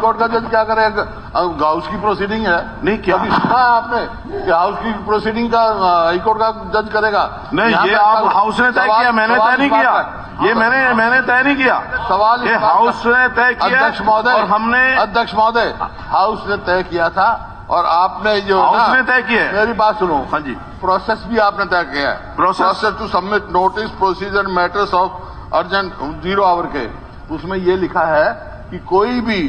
Court का जज क्या करेगा हाउस की प्रोसीडिंग है। नहीं, क्या? कभी सुना है आपने कि हाउस की प्रोसीडिंग का हाई कोर्ट का जज करेगा। नहीं ये आप हाउस ने तय किया मैंने तय नहीं किया। ये मैंने मैंने तय नहीं किया। सवाल ये हाउस ने तय किया अध्यक्ष महोदय। और हमने अध्यक्ष महोदय हाउस ने तय किया था और आपने जो है हाउस ने तय किया है। मेरी बात सुनो। हाँ जी। प्रोसेस भी आपने तय किया है। Process to submit notice procedure matters of urgent zero hour के। उसमें ये लिखा है कि कोई भी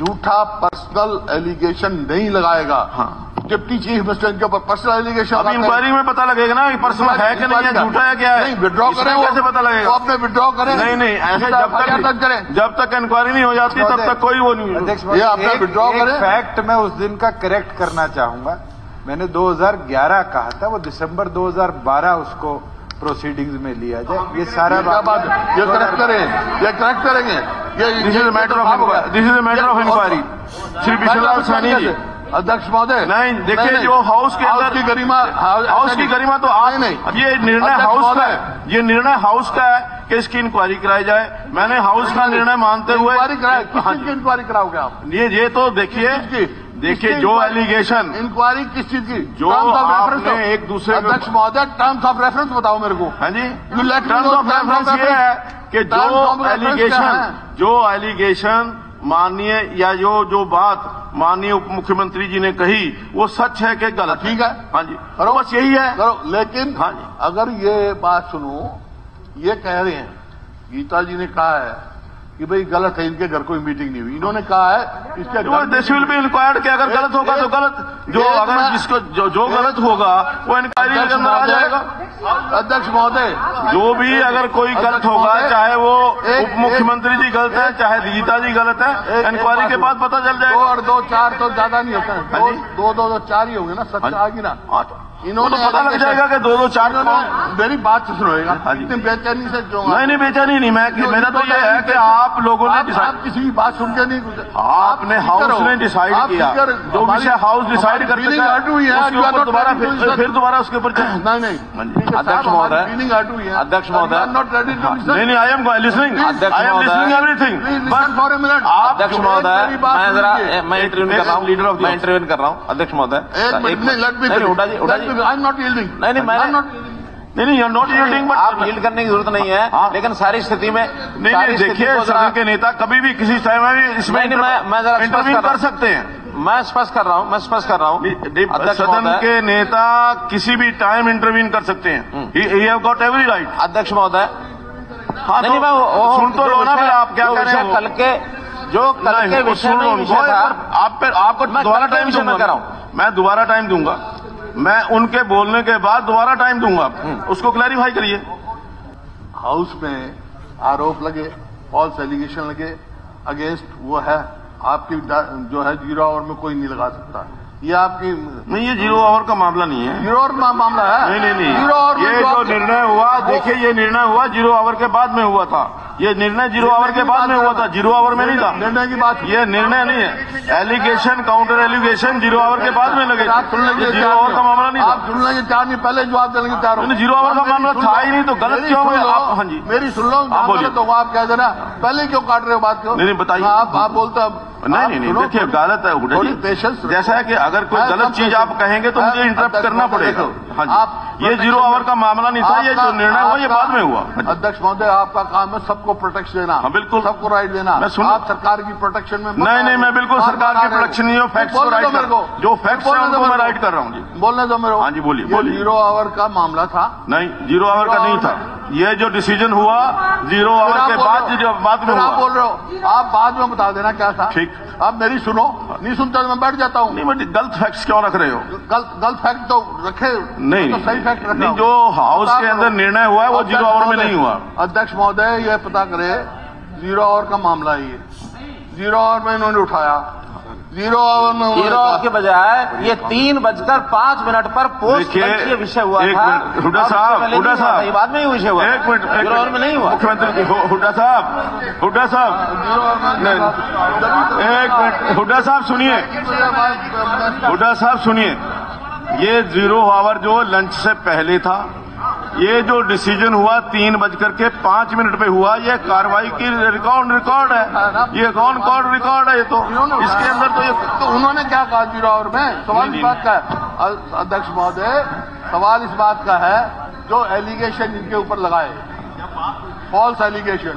झूठा पर्सनल एलिगेशन नहीं लगाएगा। हाँ। डिप्टी चीफ मिनिस्टर के ऊपर पर्सनल एलिगेशन अभी इंक्वायरी में पता लगेगा ना पर्सनल है कि नहीं है झूठा है क्या है। नहीं विड्रॉ करें कैसे पता वो लगेगा अपने विड्रॉ करें। नहीं नहीं ऐसे जब तक करें। जब तक इंक्वायरी नहीं हो जाती तब तक कोई वो नहीं ये आपने एक करें? फैक्ट मैं उस दिन का करेक्ट करना चाहूँगा। मैंने 2011 कहा था वो दिसंबर 2012 उसको प्रोसीडिंग्स में लिया जाए। ये सारा बात ये करेक्ट करें। ये करेक्ट करेंगे। This is matter of this is matter of inquiry Shri Bishanlal Saini ji अध्यक्ष महोदय नहीं देखिए जो हाउस के हाउस अंदर की गरिमा हाउस की गरिमा तो आए नहीं ये निर्णय हाउस का है। ये निर्णय हाउस का है कि इसकी इंक्वायरी कराई जाए। मैंने हाउस का निर्णय मानते हुए इंक्वायरी हाँ इंक्वायरी कराओगे आप? ये ये तो देखिए? देखिए जो एलिगेशन इंक्वायरी किस चीज़ की? जो आपने एक दूसरे अध्यक्ष महोदय टर्म्स ऑफ़ रेफरेंस बताओ मेरे को। हाँ जी। टर्म्स ऑफ़ रेफरेंस ये है कि जो एलिगेशन जो एलिगेशन माननीय या जो जो बात माननीय उप मुख्यमंत्री जी ने कही वो सच है कि गलत ठीक है। हाँ जी। करो। बस यही है। करो। लेकिन हाँ जी। अगर ये बात सुनो ये कह रहे हैं गीता जी ने कहा है कि भाई गलत है इनके घर कोई मीटिंग नहीं हुई। इन्होंने कहा है इसके दिस विल बी इंक्वायर्ड कि अगर गलत होगा तो गलत जो अगर जिसको जो, जो गलत होगा वो इंक्वायरी के अंदर आ जाएगा। अध्यक्ष महोदय। जो भी अगर कोई गलत होगा चाहे वो उप मुख्यमंत्री जी गलत है चाहे गीता जी गलत है इंक्वायरी के बाद पता चल दो जाएगा। और दो चार तो ज़्यादा नहीं होता है। हाँ दो दो दो, चार ही होंगे ना सच हाँ आगे ना। इन्होंने तो पता लग जाएगा कि दो दो चार मेरी बात से सुनोएगा हाँ इतनी बेचैनी से जो नहीं नहीं बेचैनी नहीं मैं जो- मेरा तो जो- ये है कि आप लोगों ने आप, किसी की बात सुन के नहीं गुजरे आपने हाउस ने डिसाइड किया। जो विषय हाउस डिसाइड कर है दोबारा फिर दोबारा उसके ऊपर नहीं नहीं। हाँ जी। है, अध्यक्ष महोदय। अध्यक्ष महोदय। टू नहीं नहीं I am listening I am listening everything अध्यक्ष महोदय मैं जरा मैं इंटरव्यू कर रहा हूँ। of the मैं इंटरव्यू कर रहा हूँ। अध्यक्ष महोदय एक मिनट लेट मी नहीं, नहीं, मैंने- नॉट यील्डिंग नहीं नहीं नॉट यील्डिंग बट आप यील्ड करने की ज़रूरत नहीं है हाँ। लेकिन सारी स्थिति में नहीं नहीं देखिए सदन के नेता कभी भी किसी समय में भी इसमें मैं- मैं जरा इंटरव्यू कर कर सकते हैं। मैं स्पष्ट कर रहा हूँ मैं स्पष्ट कर रहा हूँ। सदन के नेता किसी भी टाइम इंटरवीन कर सकते हैं। हैव गॉट एवरी राइट अध्यक्ष महोदय हाँ नहीं नहीं, मैं वो- सुन तो लो ना फिर आप क्या कह रहे हैं? कल के जो कल के विषय में आप पे आपको दोबारा टाइम दूँगा। कर रहा मैं दोबारा टाइम दूँगा। मैं उनके बोलने के बाद दोबारा टाइम दूँगा। उसको क्लैरिफाई करिए। हाउस में आरोप लगे फॉल्स एलिगेशन लगे अगेंस्ट वो है। आपकी जो है ज़ीरो आवर में कोई नहीं लगा सकता। ये आपकी नहीं ये ज़ीरो आवर का मामला नहीं है। ज़ीरो आवर मा- मामला है? नहीं नहीं नहीं। ज़ीरो आवर ये जो निर्णय हुआ देखिए ये निर्णय हुआ ज़ीरो आवर के बाद में हुआ था। ये निर्णय ज़ीरो आवर के बाद में हुआ था ज़ीरो आवर में नहीं था। निर्णय की बात ये निर्णय नहीं है। Allegation counter allegation zero hour के बाद में लगे आप ज़ीरो आवर का मामला नहीं आप था सुन लेंगे चार नहीं पहले जवाब देने के चार ज़ीरो आवर का मामला था ही नहीं, तो गलत क्यों? लो। आप- हाँ जी। मेरी सुन लो आप बोलिए। गलत होगा आप कह देना पहले क्यों काट रहे हो बात क्यों नहीं, बताइए। आप आप बोलते अब नहीं नहीं नहीं देखिए गलत है थोड़ी पेशेंस जैसा है कि अगर कोई गलत चीज़ आप कहेंगे तो मुझे इंटरप्ट करना पड़ेगा। हाँ जी। ये ज़ीरो आवर का मामला नहीं था ये जो निर्णय हुआ ये बाद में हुआ। हाँ। अध्यक्ष महोदय आपका काम है सबको प्रोटेक्शन देना। हाँ, बिल्कुल। सबको राइट देना। मैं सुन- आप सरकार की प्रोटेक्शन में नहीं नहीं मैं बिल्कुल सरकार की आ रहे हो। फैक्ट्स को राइट मेरे कर को। जो फैक्ट्स है उनको मैं राइट कर रहा हूँ जी। बोलने दो मेरे को। हाँ जी, बोलिए, बोलिए। ज़ीरो आवर का मामला था। नहीं ज़ीरो आवर का नहीं था। ये जो डिसीज़न हुआ ज़ीरो आवर के बाद जो बाद में आप बोल रहे हो। आप बाद में बता देना क्या था। ठीक। आप मेरी सुनो। नहीं सुनता तो मैं बैठ जाता हूँ। नहीं बट गलत फैक्ट्स क्यों रख रहे हो? गलत गलत फैक्ट तो रखे। नहीं तो सही फैक्ट रखे नहीं जो हाउस के अंदर निर्णय हुआ है वो ज़ीरो आवर में नहीं हुआ। अध्यक्ष महोदय ये पता करे ज़ीरो आवर का मामला ये। ज़ीरो आवर में इन्होंने उठाया। ज़ीरो आवर में ज़ीरो आवर के बजाय ये तीन बजकर पाँच मिनट पर पोस्ट ये विषय हुआ एक था। उससे साहब, था, साहब। ये बाद में ही विषय हुआ एक मिनट ज़ीरो आवर में नहीं हुआ। मुख्यमंत्री हु- हुड्डा साहब हुड्डा साहब। एक मिनट हुड्डा साहब सुनिए। हुड्डा साहब सुनिए। ये ज़ीरो आवर जो लंच से पहले था ये जो डिसीज़न हुआ तीन बजकर के पाँच मिनट पे हुआ ये कार्रवाई की रिकॉर्ड रिकॉर्ड है। ये कौन कॉर्ड रिकॉर्ड है ये तो। इसके अंदर तो ये तो उन्होंने क्या कहा ज़ीरो आवर में? सवाल इस बात का है। अध्यक्ष महोदय सवाल इस बात का है जो एलिगेशन इनके ऊपर लगाए। फॉल्स एलिगेशन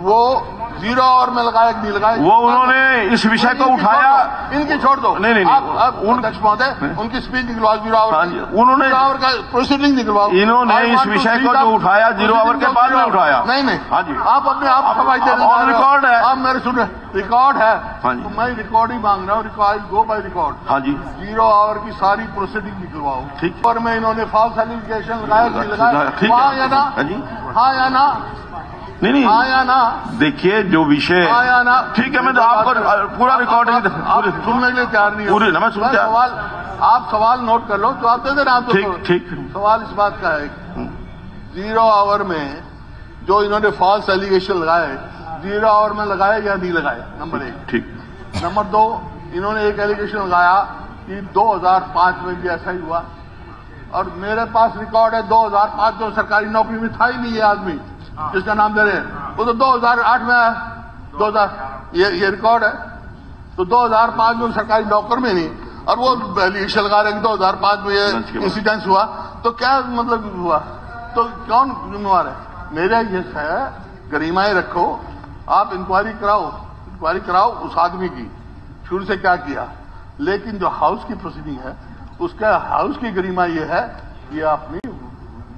वो ज़ीरो आवर में लगाए नहीं लगाए वो उन्होंने इस विषय को उठाया। इनकी छोड़ दो। नहीं, नहीं, नहीं, आप अब उन- अध्यक्ष महोदय उनकी स्पीच निकलवाओ ज़ीरो आवर हाँ उन्होंने- आवर का प्रोसीडिंग निकलवाओ। इन्होंने इस विषय को जो उठाया, ज़ीरो आवर के बाद में उठाया। नहीं नहीं। हाँ जी। आप अपने आप रहे हो। record है। आप मेरे सुन रिकॉर्ड है। हाँ। जी। तो मैं रिकॉर्ड ही मांग रहा हूँ। रिकॉर्ड गो बाय रिकॉर्ड हाँ जी। ज़ीरो आवर की सारी प्रोसीडिंग निकलवाओ। ठीक। और में इन्होंने फॉल्स एलिगेशन लगाया लगाया। हाँ। या ना? हाँ हाँ या ना? नहीं नहीं। हाँ या ना। देखिए जो विषय हाँ। या ना। ठीक है मैं तो आपको पूरा रिकॉर्डिंग सुनने के लिए तैयार नहीं हो। पूरी ना, मैं सुन तैयार- सवाल आप सवाल नोट कर लो तो आप दे देना आप तो ठीक तो- ठीक। सवाल इस बात का है ज़ीरो आवर में जो इन्होंने फॉल्स एलिगेशन लगाए ज़ीरो आवर में लगाए या नहीं लगाए? नंबर एक। ठीक। नंबर दो इन्होंने एक एलिगेशन लगाया कि 2005 में भी ऐसा ही हुआ। और मेरे पास रिकॉर्ड है 2005 जो सरकारी नौकरी में था ही नहीं ये आदमी। जिसका नाम दे रहे हैं वो तो 2008 में आया 2000 ये ये रिकॉर्ड है। तो 2005 में सरकारी नौकर में नहीं। और वो एलिगेशन लगा रहे हैं कि 2005 में ये। इंसिडेंस हुआ। तो क्या मतलब हुआ? तो कौन जिम्मेवार है? मेरा ये है गरिमाएँ रखो। आप इंक्वायरी कराओ। इंक्वायरी कराओ उस आदमी की। शुरू से क्या किया? लेकिन जो हाउस की प्रोसीडिंग है उसका हाउस की गरिमा ये है कि अपनी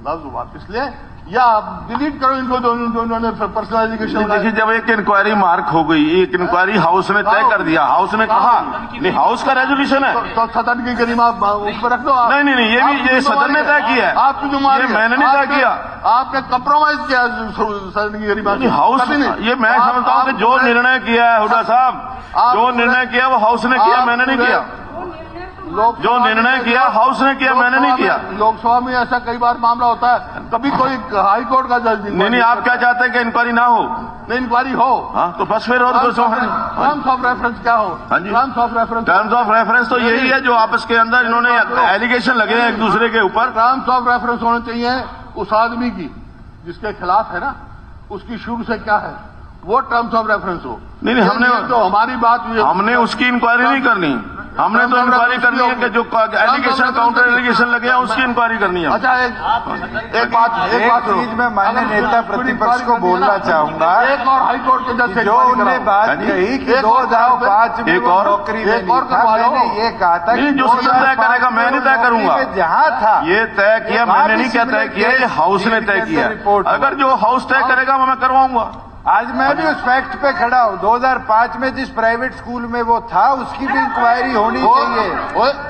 लफ्ज वापस ले। या आप डिलीट करो इनको जो इन्होंने पर्सनल एजुकेशन देखिए जब एक इंक्वायरी मार्क हो गई एक इंक्वायरी हाउस ने तय कर दिया हाउस ने कहा? नहीं हाउस का रेजोल्यूशन है। तो, तो सदन की गरिमा उस पर रख दो आप नहीं, नहीं, नहीं, ये भी- ये सदन ने तय किया है। आपकी जिम्मेवारी ये मैंने नहीं तय किया। आपने कंप्रोमाइज किया सदन की गरिमा नहीं, हाउस। ये मैं समझता हूँ जो निर्णय किया है हुडा साहब जो निर्णय किया वो हाउस ने किया मैंने नहीं किया। जो निर्णय किया, हाउस ने किया, मैंने नहीं किया। लोकसभा में ऐसा कई बार मामला होता है। कभी कोई हाई कोर्ट का जज नहीं नहीं आप क्या चाहते हैं कि इंक्वायरी ना हो? नहीं इंक्वायरी हो। हाँ तो बस फिर और कुछ टर्म्स ऑफ़ रेफरेंस क्या हो? हाँ terms of reference terms of reference तो यही है जो आपस के अंदर इन्होंने एलिगेशन लगे हैं एक दूसरे के ऊपर। टर्म्स ऑफ़ रेफरेंस होने चाहिए उस आदमी की जिसके खिलाफ है ना उसकी शुरू से क्या है? वो टर्म्स ऑफ़ रेफरेंस हो। नहीं, नहीं, हमने- तो हमारी बात हुई हमने उसकी इंक्वायरी नहीं करनी। हमने तो इंक्वायरी करनी है कि जो एलिगेशन काउंटर एलिगेशन लगे हैं उसकी इंक्वायरी करनी है अच्छा एक एक बात एक बात चीज़ मैं अगर नेता प्रतिपक्ष को बोलना चाहूँगा। एक और हाई कोर्ट के जज जो कराओ। बात हाँ कही कि एक और 2005 में एक और- नौकरी। मैंने ये कहा था कि जो तय करेगा, मैं नहीं तय करूँगा। जहाँ था ये तय किया मैंने नहीं क्या तय किया ये हाउस ने तय किया। अगर जो हाउस तय करेगा वो मैं करवाऊँगा आज मैं भी उस फैक्ट पे खड़ा हूँ। 2005 में जिस प्राइवेट स्कूल में वो था उसकी भी इंक्वायरी होनी चाहिए।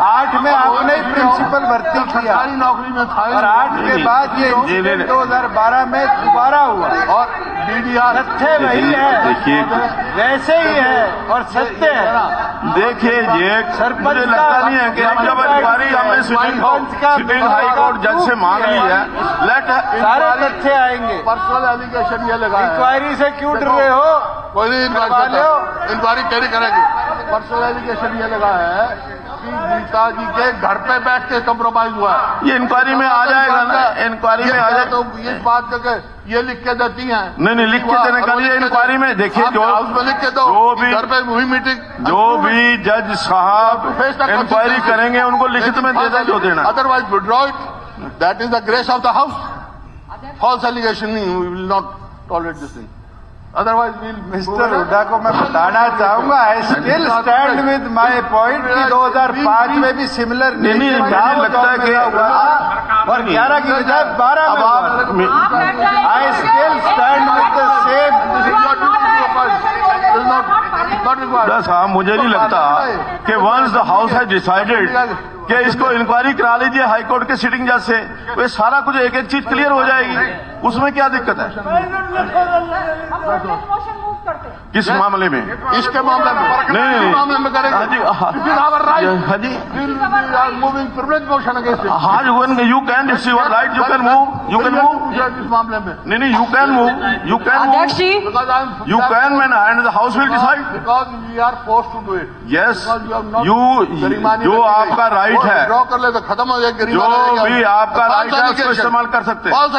आठ में आपने प्रिंसिपल भर्ती किया। नौकरी में था। और आठ के बाद ये दो हज़ार बारह 2012 में दोबारा हुआ। और डीडीआर तथ्य वही है। देखिए। वैसे ही है और सत्य है। देखिए ये सरपंच लगता नहीं है कि जब इंक्वायरी हमने कोर्ट जज से मांग ली है लेट सारे तथ्य आएँगे। पर्सनल एलिगेशन ये लगा इंक्वायरी से क्यों डर रहे हो? कोई नहीं इंक्वायरी इंक्वायरी कैरी करेंगे। पर्सनल एलिगेशन ये लगा है गीता जी के घर पे बैठ के कम्प्रोमाइज हुआ है। ये इंक्वायरी में आ जाएगा ना इंक्वायरी में आ जाए तो इस बात का ये लिख के देती हैं। नहीं नहीं लिख के देने का नहीं इंक्वायरी में देखिए जो हाउस में लिख के दो। जो भी घर पे हुई मीटिंग जो भी जज साहब इंक्वायरी करेंगे उनको लिखित में दे दें जो देना otherwise withdraw it that is the grace of the house false allegation नहीं we will not tolerate this thing otherwise will mister Hooda को मैं बताना चाहूँगा I still stand with my point कि 2005 में भी सिमिलर नहीं, लगता है कि- और 11 की बजाय 12 अब में आप I still stand with the same बस हाँ मुझे नहीं लगता कि वंस द हाउस है डिसाइडेड कि इसको इंक्वायरी करा लीजिए हाईकोर्ट के सिटिंग जज से। तो ये सारा कुछ एक एक चीज़ क्लियर हो जाएगी। उसमें क्या दिक्कत है? हम मोशन मूव करते किस मामले में इसके मामले में। नहीं, नहीं, मामले में करेंगे। हाँ हाँ। हाँ इट हाँ you can you can it's your right you can move you can move इस मामले में नहीं नहीं you can move you can move you can man and the house will decide because we are forced to do it. Yes you जो आपका गई। Right है। Draw कर ले तो खत्म हो जाए गरीब जो भी आपका राइट है उसको इस्तेमाल कर सकते हैं। फॉल्स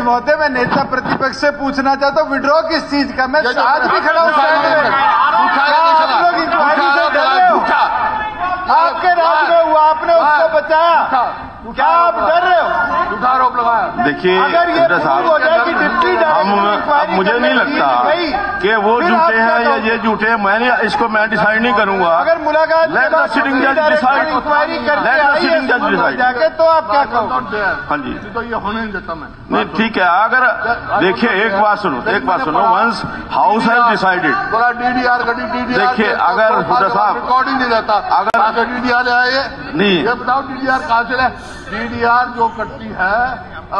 में महोदय मैं नेता प्रतिपक्ष से पूछना चाहता हूँ विड्रॉ किस चीज़ का? मैं आज भी खड़ा हूँ हो। आपके राज में हुआ आपने उसको बचाया। क्या आप डर रहे हो? झूठा आरोप लगाया देखिए अगर ये हो जाए कि डिप्टी हम मुझे नहीं लगता कि वो झूठे हैं या ये झूठे हैं मैं नहीं इसको मैं डिसाइड नहीं करूँगा। अगर मुलाकात के judge डायरेक्टर decide. इंक्वायरी करके कोर्ट decide. जाके तो आप क्या देयर हाँ। जी। तो ये होने नहीं देता मैं। नहीं ठीक है अगर देखिए एक बात सुनो एक बात सुनो वंस हाउस हैज़ डिसाइडेड बोला डीडीआर गडी डीडीआर देखिए, अगर साहब- रिकॉर्डिंग नहीं रहता अगर- कहाँ डीडीआर ये नहीं। ये बताओ डीडीआर कहाँ से है? डीडीआर जो कटती है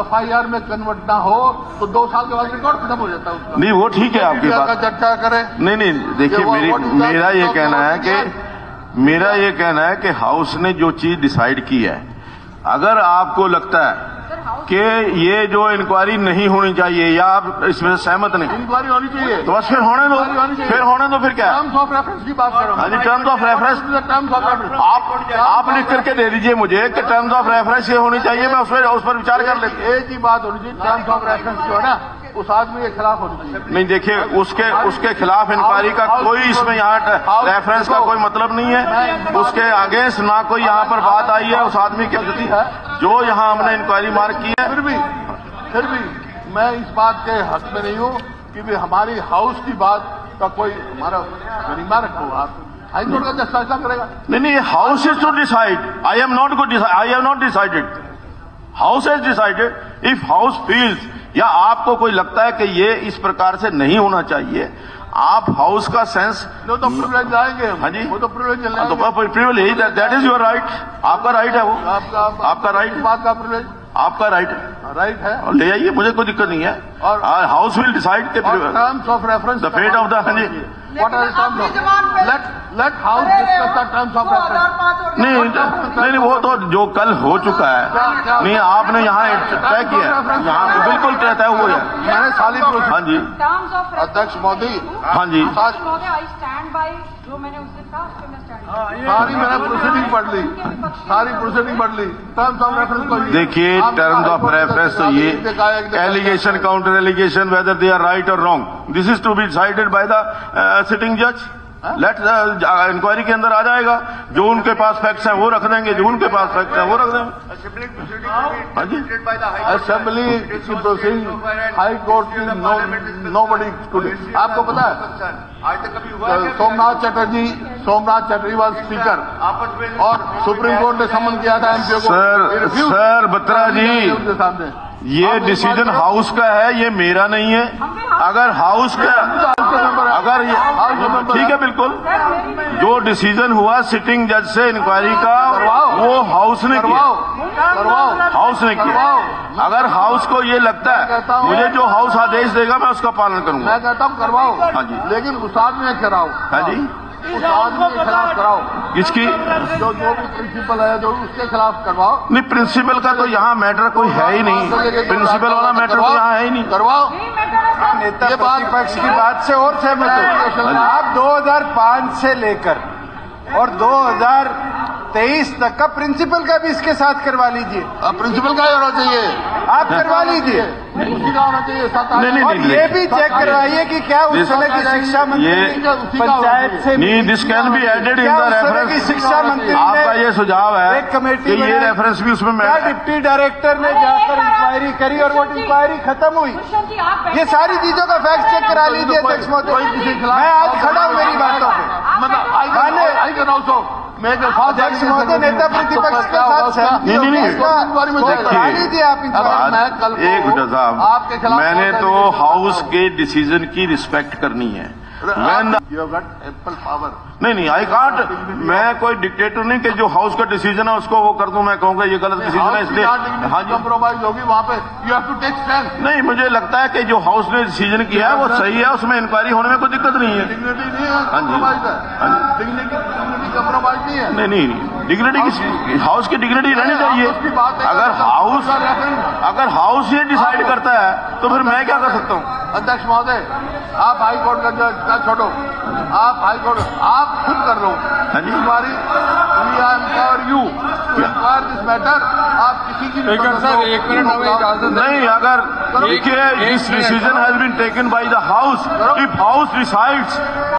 एफआईआर में कन्वर्ट ना हो तो दो साल के बाद रिकॉर्ड खत्म हो जाता है उसका। नहीं वो ठीक है आपकी का बात। चर्चा करें। नहीं नहीं देखिए मेरी ये कहना है कि मेरा ये कहना है कि हाउस ने जो चीज़ डिसाइड की है अगर आपको लगता है कि ये जो इंक्वायरी नहीं होनी चाहिए या आप इसमें सहमत नहीं। इंक्वायरी होनी चाहिए। तो बस फिर होने दो। फिर होने दो फिर क्या? टर्म्स ऑफ़ रेफरेंस की बात करो हाँ। जी, terms of reference terms of reference आप आप लिख करके दे दीजिए मुझे कि टर्म्स ऑफ़ रेफरेंस ये होनी चाहिए मैं उस पर उस पर विचार कर लेती एक ही बात होनी चाहिए टर्म्स ऑफ़ रेफरेंस जो है ना उस आदमी के खिलाफ होनी चाहिए नहीं देखिए उसके उसके खिलाफ इंक्वायरी का कोई इसमें यहाँ रेफरेंस का कोई मतलब नहीं है। उसके अगेंस्ट ना कोई यहाँ पर बात आई है उस आदमी की है। जो यहाँ हमने इंक्वायरी मार्क की है। फिर भी फिर भी मैं इस बात के हक में नहीं हूँ कि भी हमारी हाउस की बात का कोई हमारा गरिमा रखो आप। हाईकोर्ट का जज फैसला करेगा। नहीं नहीं house is to decide I am not I have not decided house is decided if house feels या आपको कोई लगता है कि ये इस प्रकार से नहीं होना चाहिए? आप हाउस का सेंस तो प्रिविलेज जाएँगे। हाँ जी। वो तो प्रिविलेज हाँ, तो privilege that is your right आपका राइट है वो। आपका आपका राइट बात का प्रिविलेज आपका राइट है। राइट है। और ले आइए मुझे कोई दिक्कत नहीं है। और- हाउस विल डिसाइड के terms of reference The fate of the- हाँ what are terms of let let house discuss the terms of reference नहीं नहीं वो तो जो कल हो चुका है। नहीं आपने यहाँ तय किया है। यहाँ बिल्कुल तय तय हुआ है। मैंने साली हाँ जी। अध्यक्ष मोदी। हाँ जी। सारी महोदय आई स्टैंड बाय जो मैंने उस दिन कहा उस पर मैं सारी मैंने प्रोसीडिंग पढ़ ली। सारी प्रोसीडिंग पढ़ ली। टर्म्स ऑफ़ रेफरेंस देखिए टर्म्स ऑफ़ रेफरेंस तो का ये। Allegation counter allegation whether they are right और wrong this is to be decided by the sitting जज लेट इंक्वायरी के अंदर आ जाएगा. जो उनके पास फैक्ट्स हैं वो रख देंगे. जो उनके पास फैक्ट्स हैं वो रख देंगे. हाँ? जी. असेंबली की प्रोसीडिंग हाई कोर्ट की नो नो बडी आपको पता है सोमनाथ चटर्जी सोमनाथ चटर्जी वाज स्पीकर और सुप्रीम कोर्ट ने समन किया था एमपीओ को। सर, सर, बत्रा जी, उनके सामने। ये डिसीज़न हाउस का है ये मेरा नहीं है। अगर हाउस का हैं। अगर ये ठीक है बिल्कुल। जो डिसीज़न हुआ सिटिंग जज से इंक्वायरी का वो हाउस ने किया। करवाओ। करवाओ। हाउस ने किया। करवाओ। अगर हाउस को ये लगता है मुझे जो हाउस आदेश देगा मैं उसका पालन करूँगा। मैं कहता हूँ करवाओ। हाँ जी। लेकिन उस आदमी कराओ हाँ जी। कराओ किसकी जो जो भी प्रिंसिपल है जो उसके खिलाफ करवाओ नहीं प्रिंसिपल का तो यहाँ मैटर कोई है ही नहीं। प्रिंसिपल वाला मैटर तो यहाँ है ही नहीं। करवाओ। नेता ये बात- प्रतिपक्ष की बात से और सहमत हाँ। हूँ। आप 2005 से लेकर और 2023 तक का प्रिंसिपल का भी इसके साथ करवा लीजिए। अब प्रिंसिपल का ही होना चाहिए। आप करवा लीजिए। उसी का होना चाहिए नहीं, नहीं, और नहीं, ये भी चेक करवाइए कि क्या उस समय की शिक्षा मंत्री पंचायत से नहीं this can be added in the उस की शिक्षा मंत्री आपका ये सुझाव है एक कमेटी ये रेफरेंस भी उसमें मैं डिप्टी डायरेक्टर ने जाकर इंक्वायरी करी और वो इंक्वायरी खत्म हुई? ये सारी चीज़ों का फैक्ट चेक करा लीजिए अध्यक्ष महोदय। मैं आज खड़ा हूँ मेरी बातों पे। अध्यक्ष महोदय नेता प्रतिपक्ष के साथ नहीं, नहीं। नहीं। में लीजिए आप मैं एक आपके साहब खिलाफ मैंने तो हाउस के डिसीज़न की रिस्पेक्ट करनी है। एप्पल पावर नहीं नहीं आई कांट मैं कोई डिक्टेटर नहीं कि जो हाउस का डिसीज़न है उसको वो कर दूँ मैं कहूँगा ये गलत डिसीज़न है इसलिए हाँ जी। कंप्रोमाइज होगी वहाँ पे you have to take stand नहीं मुझे लगता है कि जो हाउस ने डिसीज़न किया है वो सही है उसमें इंक्वायरी होने में कोई दिक्कत नहीं है। नहीं है हाँ जी। नहीं है। नहीं नहीं नहीं। डिग्निटी की हाउस की डिग्निटी रहनी चाहिए। है, अगर तो हाउस अगर हाउस ये डिसाइड करता है तो फिर मैं क्या कर सकता हूँ? अध्यक्ष महोदय आप हाई कोर्ट का छोड़ो। आप हाई कोर्ट आप खुद कर लो। हमारी we are empower you this matter आप किसी की एक मिनट हमें इजाज़त नहीं अगर देखिए this decision has been taken by the house if house decides